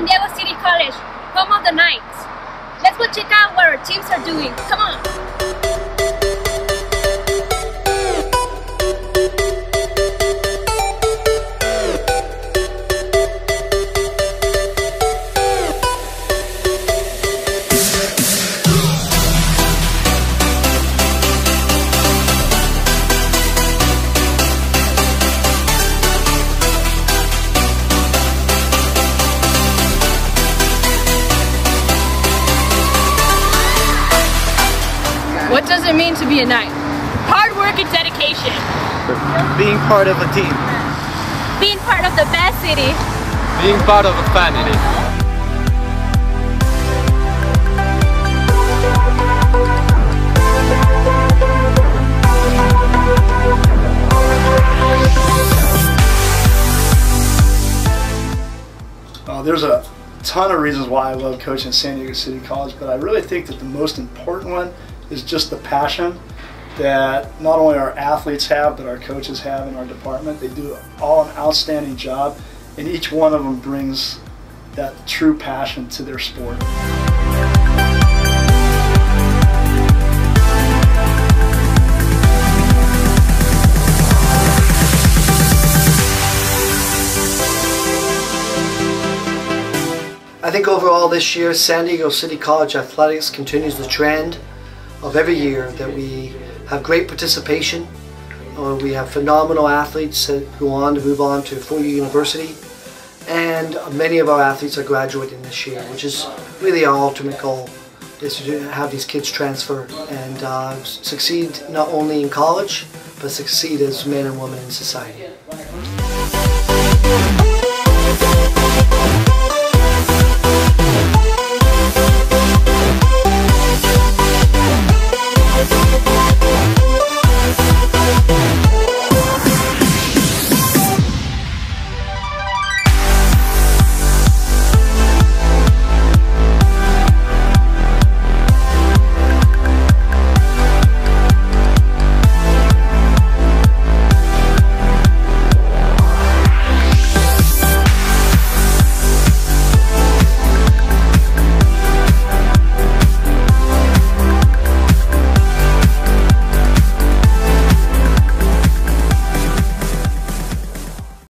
San Diego City College, home of the Knights. Let's go check out what our teams are doing. Come on! What does it mean to be a knight? Hard work and dedication. Being part of a team. Being part of the best city. Being part of a family. Uh, there's a ton of reasons why I love coaching San Diego City College, but I really think that the most important one is just the passion that not only our athletes have, but our coaches have in our department. They do all an outstanding job, and each one of them brings that true passion to their sport. I think overall this year, San Diego City College Athletics continues the trend of every year that we have great participation. Uh, we have phenomenal athletes that go on to move on to four-year university. And many of our athletes are graduating this year, which is really our ultimate goal, is to have these kids transfer and uh, succeed not only in college, but succeed as men and women in society.